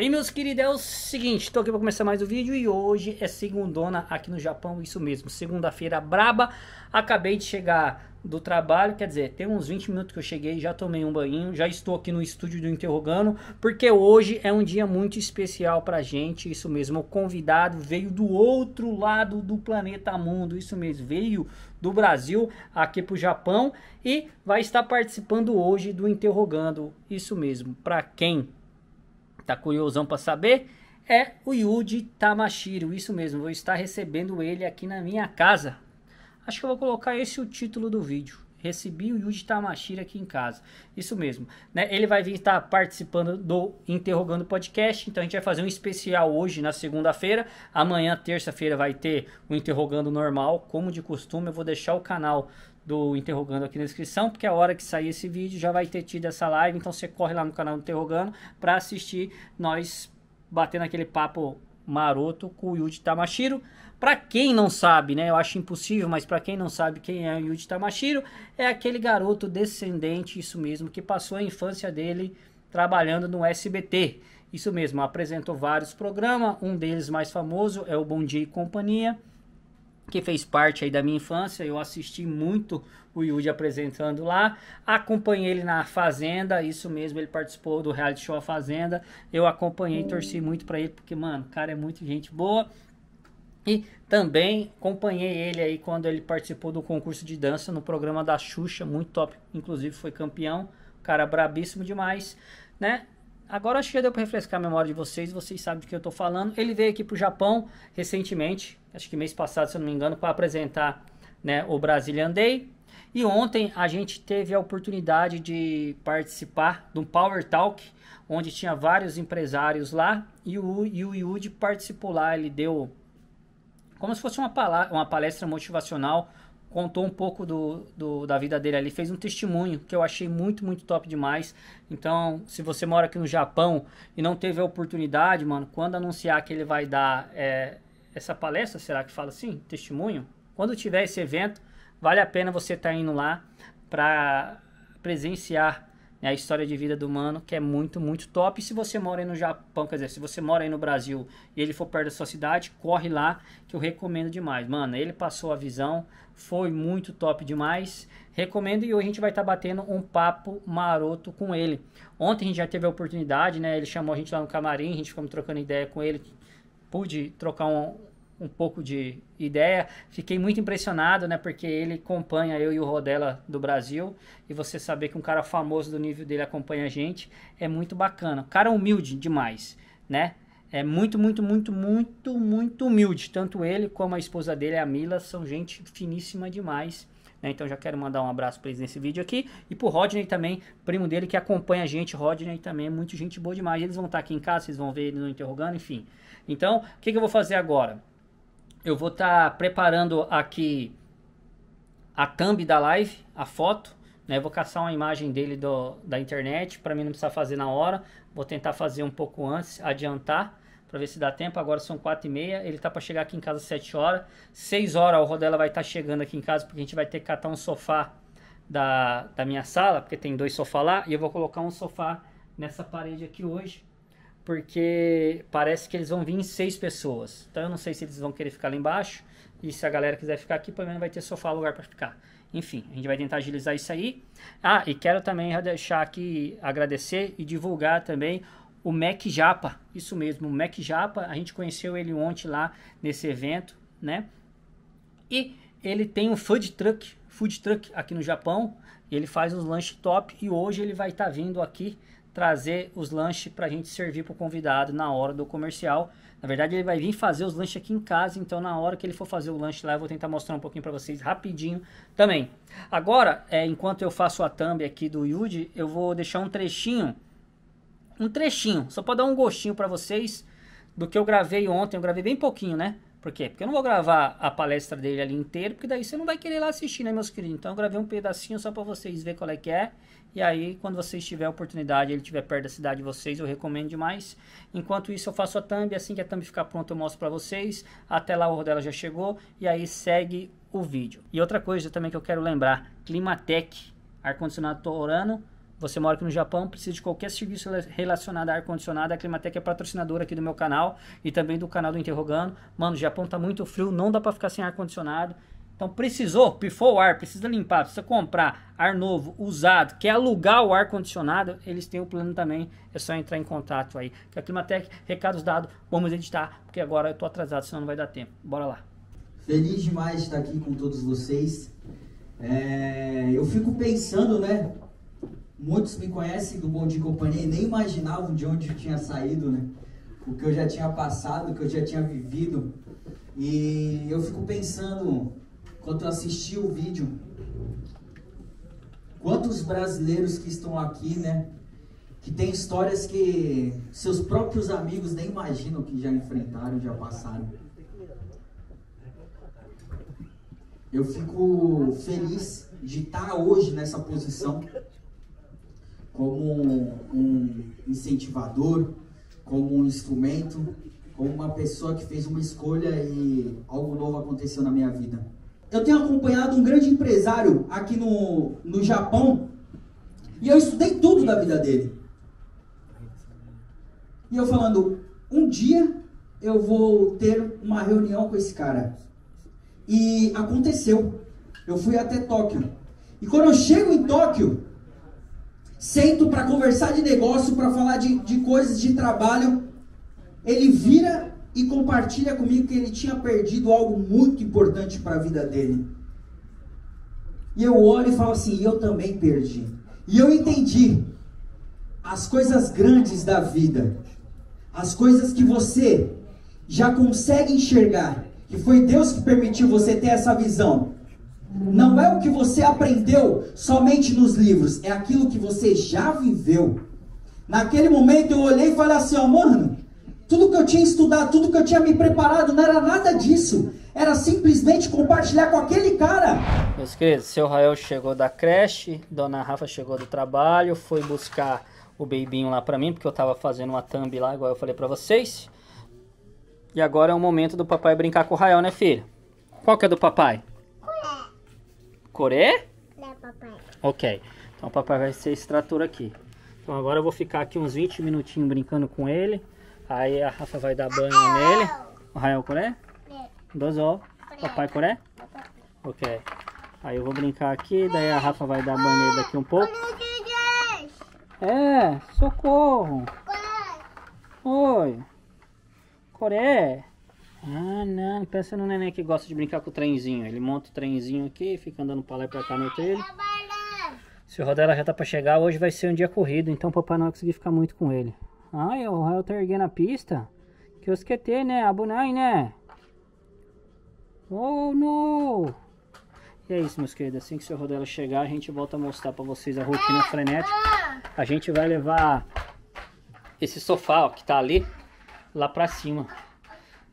E aí, meus queridos, é o seguinte, estou aqui para começar mais o vídeo e hoje é segundona aqui no Japão, isso mesmo, segunda-feira braba. Acabei de chegar do trabalho, quer dizer, tem uns 20 minutos que eu cheguei, já tomei um banho, já estou aqui no estúdio do Interrogando, porque hoje é um dia muito especial pra gente, isso mesmo, o convidado veio do outro lado do planeta mundo, isso mesmo, veio do Brasil aqui pro Japão e vai estar participando hoje do Interrogando, isso mesmo, pra quem tá curiosão para saber, é o Yuji Tamashiro. Isso mesmo, vou estar recebendo ele aqui na minha casa. Acho que eu vou colocar esse o título do vídeo. Recebi o Yuji Tamashiro aqui em casa. Isso mesmo. Né? Ele vai vir estar participando do Interrogando Podcast. Então a gente vai fazer um especial hoje, na segunda-feira. Amanhã, terça-feira, vai ter o Interrogando normal. Como de costume, eu vou deixar o canal do Interrogando aqui na descrição, porque a hora que sair esse vídeo já vai ter tido essa live, então você corre lá no canal do Interrogando para assistir nós batendo aquele papo maroto com o Yuji Tamashiro. Para quem não sabe, né, eu acho impossível, mas para quem não sabe quem é o Yuji Tamashiro, é aquele garoto descendente, isso mesmo, que passou a infância dele trabalhando no SBT. Isso mesmo, apresentou vários programas, um deles mais famoso é o Bom Dia e Companhia, que fez parte aí da minha infância. Eu assisti muito o Yuji apresentando lá. Acompanhei ele na Fazenda, isso mesmo, ele participou do reality show A Fazenda. Eu acompanhei, torci muito para ele, porque, mano, o cara é muito gente boa. E também acompanhei ele aí quando ele participou do concurso de dança no programa da Xuxa, muito top, inclusive foi campeão. Cara brabíssimo demais, né? Agora acho que já deu para refrescar a memória de vocês, vocês sabem do que eu estou falando. Ele veio aqui para o Japão recentemente, acho que mês passado, se eu não me engano, para apresentar né, o Brazilian Day. E ontem a gente teve a oportunidade de participar de um Power Talk, onde tinha vários empresários lá, e o, e o Yudi participou lá, ele deu como se fosse uma, uma palestra motivacional contou um pouco do, do, da vida dele ali, fez um testemunho que eu achei muito, muito top demais. Então, se você mora aqui no Japão e não teve a oportunidade, mano, quando anunciar que ele vai dar é, essa palestra, será que fala assim? Testemunho? Quando tiver esse evento, vale a pena você estar tá indo lá para presenciar né, a história de vida do mano, que é muito, muito top. E se você mora aí no Japão, quer dizer, se você mora aí no Brasil e ele for perto da sua cidade, corre lá, que eu recomendo demais. Mano, ele passou a visão, foi muito top demais. Recomendo e hoje a gente vai estar tá batendo um papo maroto com ele. Ontem a gente já teve a oportunidade, né? Ele chamou a gente lá no camarim, a gente ficou trocando ideia com ele. Pude trocar um, um pouco de ideia. Fiquei muito impressionado, né? Porque ele acompanha eu e o Rodela do Brasil. E você saber que um cara famoso do nível dele acompanha a gente é muito bacana. Cara humilde demais, né? É muito, muito, muito, muito, muito humilde. Tanto ele como a esposa dele, a Mila, são gente finíssima demais. Né? Então já quero mandar um abraço para eles nesse vídeo aqui. E pro Rodney também, primo dele que acompanha a gente. Rodney também é muito gente boa demais. Eles vão estar aqui em casa, vocês vão ver ele no interrogando, enfim. Então, o que, que eu vou fazer agora? Eu vou estar tá preparando aqui a thumb da live, a foto, né? Vou caçar uma imagem dele do, da internet, para mim não precisar fazer na hora. Vou tentar fazer um pouco antes, adiantar, para ver se dá tempo. Agora são 4 e meia, ele tá para chegar aqui em casa às 7 horas. 6 horas o Rodela vai estar tá chegando aqui em casa, porque a gente vai ter que catar um sofá da, da minha sala, porque tem dois sofás lá, e eu vou colocar um sofá nessa parede aqui hoje porque parece que eles vão vir em seis pessoas. Então eu não sei se eles vão querer ficar lá embaixo. E se a galera quiser ficar aqui, pelo menos vai ter sofá, lugar para ficar. Enfim, a gente vai tentar agilizar isso aí. Ah, e quero também deixar aqui, agradecer e divulgar também o Mac Japa. Isso mesmo, o Mac Japa. A gente conheceu ele ontem lá nesse evento, né? E ele tem um food truck, food truck aqui no Japão. Ele faz uns lanches top e hoje ele vai estar tá vindo aqui trazer os lanches para a gente servir para o convidado na hora do comercial. Na verdade, ele vai vir fazer os lanches aqui em casa, então na hora que ele for fazer o lanche lá, eu vou tentar mostrar um pouquinho para vocês rapidinho também. Agora, é, enquanto eu faço a thumb aqui do Yuji, eu vou deixar um trechinho, um trechinho, só para dar um gostinho para vocês do que eu gravei ontem. Eu gravei bem pouquinho, né? Por quê? Porque eu não vou gravar a palestra dele ali inteiro, porque daí você não vai querer lá assistir, né, meus queridos? Então eu gravei um pedacinho só para vocês verem qual é que é. E aí, quando vocês tiverem a oportunidade, ele estiver perto da cidade de vocês, eu recomendo demais. Enquanto isso, eu faço a thumb, assim que a thumb ficar pronta, eu mostro para vocês. Até lá o Rodela já chegou, e aí segue o vídeo. E outra coisa também que eu quero lembrar, Climatec, ar-condicionado Torano, você mora aqui no Japão, precisa de qualquer serviço relacionado a ar-condicionado, a Climatec é patrocinadora aqui do meu canal e também do canal do Interrogando. Mano, o Japão tá muito frio, não dá para ficar sem ar-condicionado. Então precisou, pifou o ar, precisa limpar, precisa comprar ar novo, usado, quer alugar o ar condicionado, eles têm o plano também, é só entrar em contato aí. Que a Climatec, recados dados, vamos editar, porque agora eu tô atrasado, senão não vai dar tempo. Bora lá. Feliz demais de estar aqui com todos vocês. É, eu fico pensando, né? Muitos me conhecem do Bom de Companhia e nem imaginavam de onde eu tinha saído, né? O que eu já tinha passado, o que eu já tinha vivido. E eu fico pensando quando eu assisti o vídeo, quantos brasileiros que estão aqui, né? Que tem histórias que seus próprios amigos nem imaginam que já enfrentaram, já passaram. Eu fico feliz de estar hoje nessa posição como um incentivador, como um instrumento, como uma pessoa que fez uma escolha e algo novo aconteceu na minha vida eu tenho acompanhado um grande empresário aqui no, no Japão e eu estudei tudo da vida dele. E eu falando, um dia eu vou ter uma reunião com esse cara. E aconteceu. Eu fui até Tóquio. E quando eu chego em Tóquio, sento para conversar de negócio, para falar de, de coisas de trabalho, ele vira e compartilha comigo que ele tinha perdido algo muito importante para a vida dele. E eu olho e falo assim: eu também perdi. E eu entendi as coisas grandes da vida, as coisas que você já consegue enxergar, que foi Deus que permitiu você ter essa visão. Que você aprendeu somente nos livros, é aquilo que você já viveu. Naquele momento eu olhei e falei assim: ó, mano, tudo que eu tinha estudado, tudo que eu tinha me preparado, não era nada disso. Era simplesmente compartilhar com aquele cara. Meus queridos, seu Rael chegou da creche, Dona Rafa chegou do trabalho, foi buscar o beibinho lá pra mim, porque eu tava fazendo uma thumb lá, igual eu falei pra vocês. E agora é o momento do papai brincar com o Rael, né, filho? Qual que é do papai? Coré. Coré? É, papai. Ok. Então o papai vai ser esse trator aqui. Então agora eu vou ficar aqui uns 20 minutinhos brincando com ele. Aí a Rafa vai dar banho nele. O Rael Coré? Dozo. Papai Coré? Ok. Aí eu vou brincar aqui, daí a Rafa vai dar banho nele daqui um pouco. É, socorro. Oi. Coré. Ah, não, pensa no neném que gosta de brincar com o trenzinho. Ele monta o trenzinho aqui, fica andando pra lá e pra cá no trilho. Se o Rodela já tá pra chegar, hoje vai ser um dia corrido, então o papai não vai conseguir ficar muito com ele. Ai, o Rael tá erguendo a pista. Que os ter, né? Abunai, né? Oh, não! E é isso, meus queridos. Assim que o seu Rodela chegar, a gente volta a mostrar pra vocês a rotina frenética. A gente vai levar esse sofá, ó, que tá ali, lá pra cima.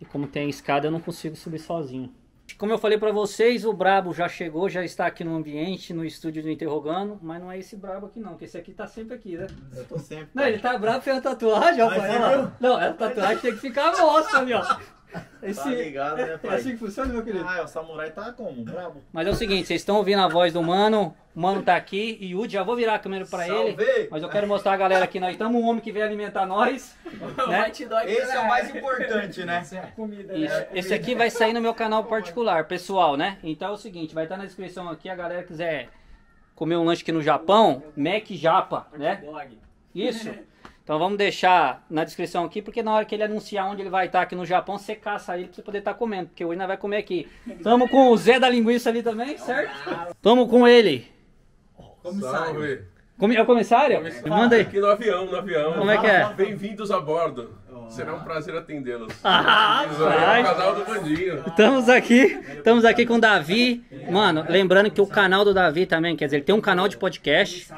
E como tem a escada, eu não consigo subir sozinho. Como eu falei para vocês, o Brabo já chegou, já está aqui no ambiente, no estúdio do Interrogando, mas não é esse Brabo aqui não, que esse aqui tá sempre aqui, né? Eu tô sempre. Não, ele tá bravo pela tatuagem, ó, pai. Não, a tatuagem tem que ficar moça ali, ó. Esse, tá ligado, né, pai? É assim que funciona, meu querido? Ah, o samurai tá como? Brabo. Mas é o seguinte, vocês estão ouvindo a voz do mano, o mano tá aqui, e o já vou virar a câmera pra Salve. ele, mas eu quero mostrar a galera que nós estamos um homem que vem alimentar nós. né? Esse é o mais importante, né? Isso é comida, né? Isso. É Esse aqui vai sair no meu canal particular, pessoal, né? Então é o seguinte, vai estar na descrição aqui, a galera quiser comer um lanche aqui no Japão, Mac Japa, né? Isso. Então vamos deixar na descrição aqui, porque na hora que ele anunciar onde ele vai estar aqui no Japão, você caça ele pra você poder estar comendo, porque hoje nós vai comer aqui. Tamo com o Zé da linguiça ali também, certo? Tamo com ele. Comissário. É o comissário? comissário? Manda aí. Aqui no avião, no avião. Como é que é? Bem-vindos a bordo. Será um prazer atendê-los. Ah, é o canal do Bandinho. Estamos aqui, estamos aqui com o Davi. Mano, lembrando que o canal do Davi também, quer dizer, ele tem um canal de podcast.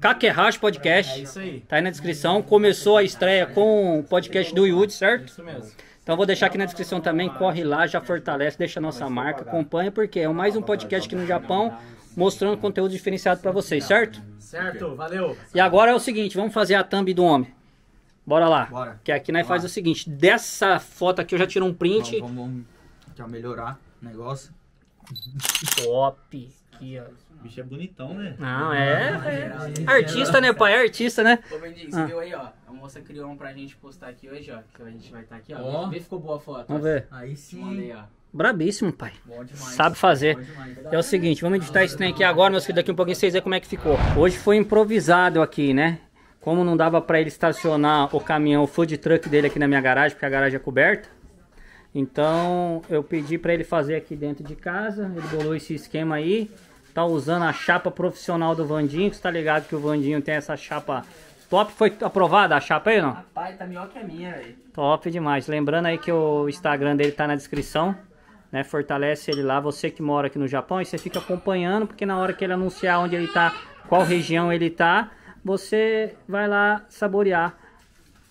Kakehashi Podcast. É isso aí. Tá aí na descrição. Começou a estreia com o podcast do Yudi, certo? Isso mesmo. Então vou deixar aqui na descrição também. Corre lá, já fortalece, deixa a nossa marca, acompanha, porque é mais um podcast aqui no Japão, mostrando conteúdo diferenciado para vocês, certo? Certo, valeu. E agora é o seguinte, vamos fazer a thumb do homem. Bora lá. Bora. Que aqui nós faz o seguinte, dessa foto aqui eu já tiro um print. Vamos, vamos, vamos já melhorar o negócio. Top. Aqui, ó. O bicho é bonitão, né? Não, é, é. Artista, né, pai? Artista, né? Ô, Bendinho, Ah. você viu aí, ó? A moça criou um pra gente postar aqui hoje, ó. Que a gente vai estar aqui, ó. Ó. Vê se ficou boa a foto. Vamos ver. Aí Mandei, ó. Brabíssimo, pai. Bom demais. Sabe fazer. É o seguinte, vamos editar esse trem aqui agora, meus queridos, daqui um pouquinho vocês verem como é que ficou. Hoje foi improvisado aqui, né? Como não dava pra ele estacionar o caminhão, o food truck dele aqui na minha garagem, porque a garagem é coberta. Então, eu pedi pra ele fazer aqui dentro de casa, ele bolou esse esquema aí. Tá usando a chapa profissional do Vandinho, que você tá ligado que o Vandinho tem essa chapa top. Foi aprovada a chapa aí ou não? Rapaz, tá melhor que a minha, velho. Top demais. Lembrando aí que o Instagram dele tá na descrição. Né? Fortalece ele lá. Você que mora aqui no Japão e você fica acompanhando, porque na hora que ele anunciar onde ele tá, qual região ele tá, você vai lá saborear.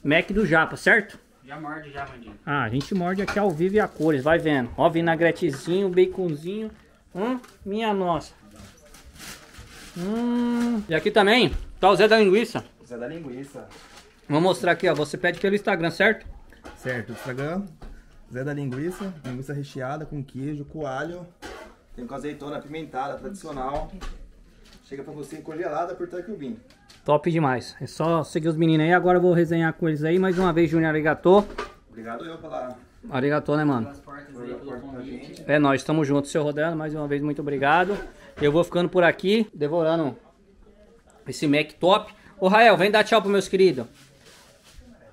Mac do Japa, certo? Já morde já, Mandinho. Ah, a gente morde aqui ao vivo e a cores, vai vendo. Ó, vinagretezinho, baconzinho. Hum, minha nossa. Hum. E aqui também tá o Zé da Linguiça. Zé da linguiça. Vou mostrar aqui, ó. Você pede pelo Instagram, certo? Certo, Instagram, Zé da linguiça, linguiça recheada com queijo, coalho, tem com azeitona apimentada, tradicional. Chega pra você congelada por vim. Top demais. É só seguir os meninos aí. Agora eu vou resenhar com eles aí. Mais uma vez, Júnior Arigatô. Obrigado eu pela Arigatô, né, mano? Aí. É nóis, estamos juntos, seu Rodano. Mais uma vez, muito obrigado. Eu vou ficando por aqui, devorando esse Mac top. Ô, Rael, vem dar tchau pro meus queridos.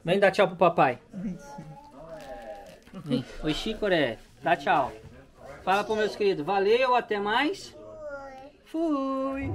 Vem dar tchau pro papai. Oi, Chicoré. Dá tchau. Fala pro meus queridos. Valeu, até mais. Fui.